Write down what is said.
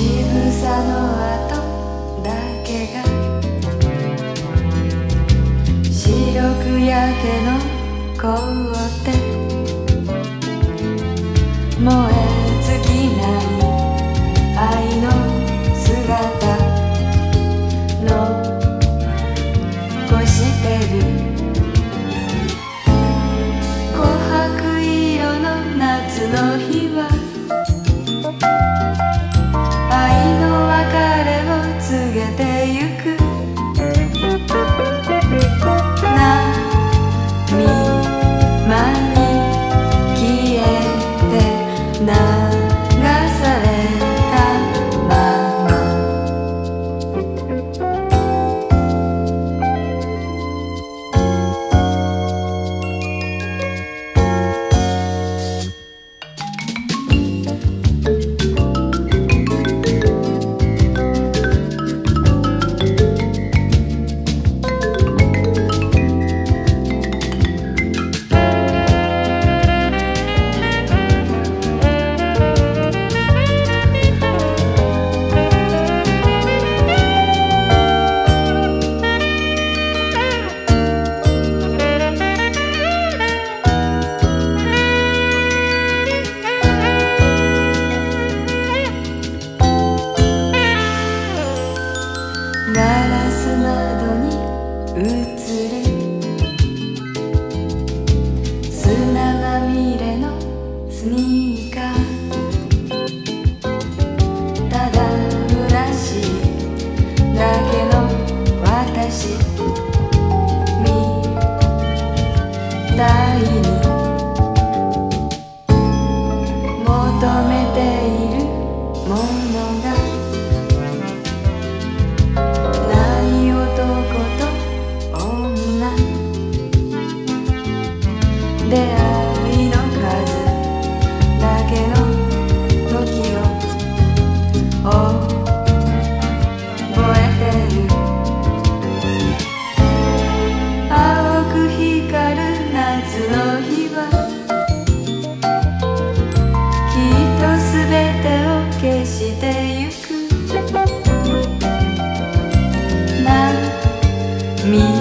渋さの跡だけが。白く焼けの final. ガラス窓に映る。砂がみれのスニーカー。ただ虚しいだけの私。みたいにきっとすべてを消してゆく」「涙